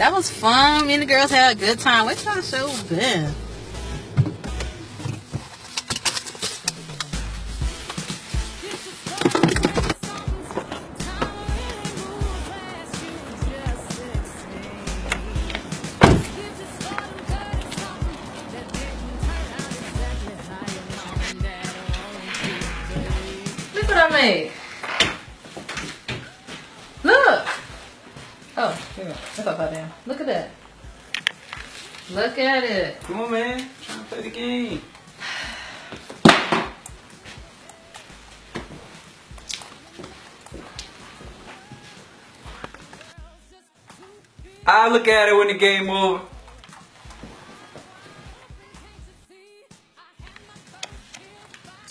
That was fun. Me and the girls had a good time. What's our show been? Look what I made. Look. Oh, go. That's upside down. Look at that. Look at it. Come on, man. trying to play the game. I look at it when the game over.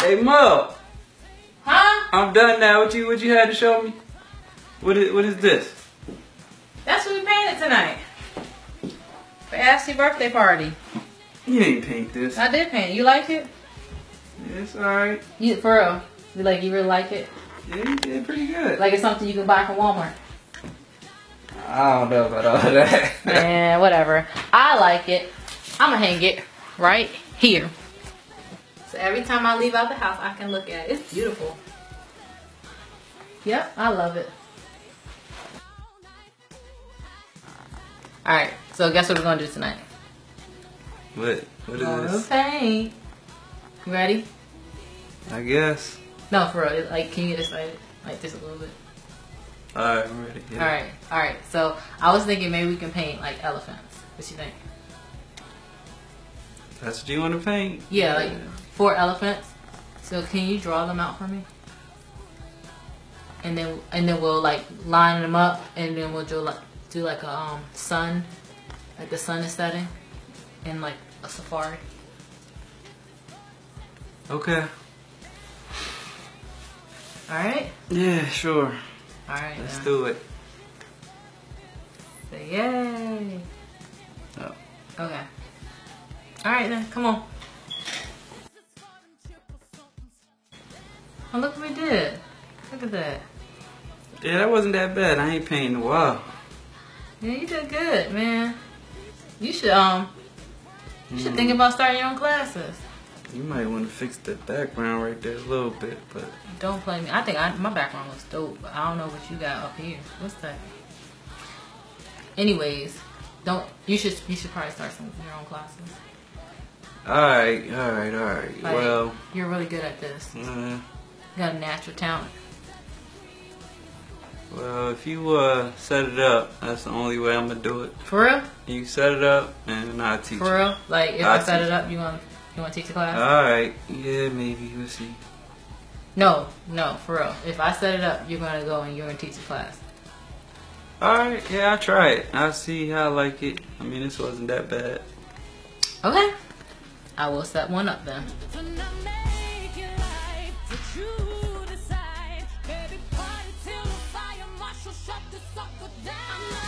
Hey Mo, Huh? I'm done now. What you what you had to show me? What is what is this? That's what we painted tonight. For Ashley's birthday party. You didn't paint this. I did paint. it. You like it? It's alright. You for real? You like you really like it? Yeah, you did pretty good. Like it's something you can buy from Walmart. I don't know about all that. Man, whatever. I like it. I'ma hang it right here. So every time I leave out the house, I can look at it. It's beautiful. Yep, I love it. All right, so guess what we're gonna do tonight? what? What is Gonna this? paint. You ready? I guess. No, for real. Like, can you get excited? Like just a little bit. Alright, I'm ready. Yeah. All right, all right. So I was thinking maybe we can paint like elephants. What you think? That's what you want to paint? Yeah, like four elephants. So can you draw them out for me? And then and then we'll like line them up, and then we'll do like do like a um sun, like the sun is setting, in like a safari. Okay. All right, Yeah, sure. all right. Let's then. do it. Say yay. Oh. Okay. All right then, come on. Oh, look what we did. Look at that. Yeah, that wasn't that bad. I ain't painting a while. Yeah, you did good, man. You should um, you should think about starting your own classes. You might want to fix the background right there a little bit, but Don't play me. I think I, my background was dope, but I don't know what you got up here. What's that? Anyways, don't you should you should probably start some your own classes. alright, alright, alright. Like, Well, you're really good at this. uh, You got a natural talent. Well, if you uh set it up, that's the only way I'm gonna do it. For real? You set it up, and I'll teach For real? Like if I'll I set it up, you want you want to teach the class? Alright, yeah, maybe. We'll see. no, no, for real. If I set it up, you're gonna go and you're gonna teach the class. Alright, yeah, I'll try it. I'll see how I like it. I mean, this wasn't that bad. Okay. I will set one up then. Tonight shut the sucker down.